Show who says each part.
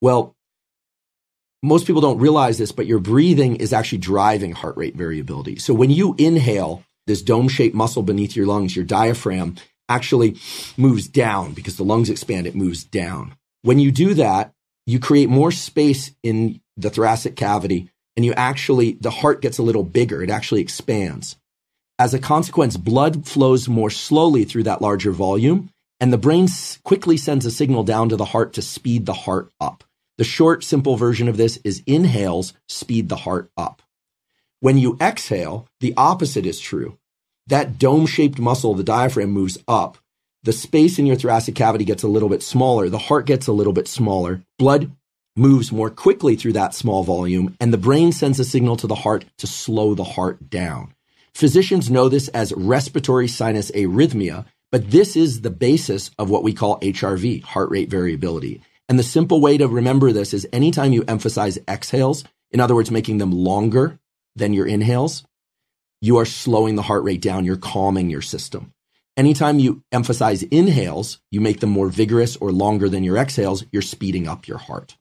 Speaker 1: Well, most people don't realize this, but your breathing is actually driving heart rate variability. So when you inhale, this dome shaped muscle beneath your lungs, your diaphragm actually moves down because the lungs expand, it moves down. When you do that, you create more space in the thoracic cavity and you actually, the heart gets a little bigger. It actually expands. As a consequence, blood flows more slowly through that larger volume and the brain quickly sends a signal down to the heart to speed the heart up. The short, simple version of this is inhales speed the heart up. When you exhale, the opposite is true. That dome shaped muscle, the diaphragm, moves up. The space in your thoracic cavity gets a little bit smaller. The heart gets a little bit smaller. Blood moves more quickly through that small volume, and the brain sends a signal to the heart to slow the heart down. Physicians know this as respiratory sinus arrhythmia, but this is the basis of what we call HRV, heart rate variability. And the simple way to remember this is anytime you emphasize exhales, in other words, making them longer than your inhales, you are slowing the heart rate down. You're calming your system. Anytime you emphasize inhales, you make them more vigorous or longer than your exhales, you're speeding up your heart.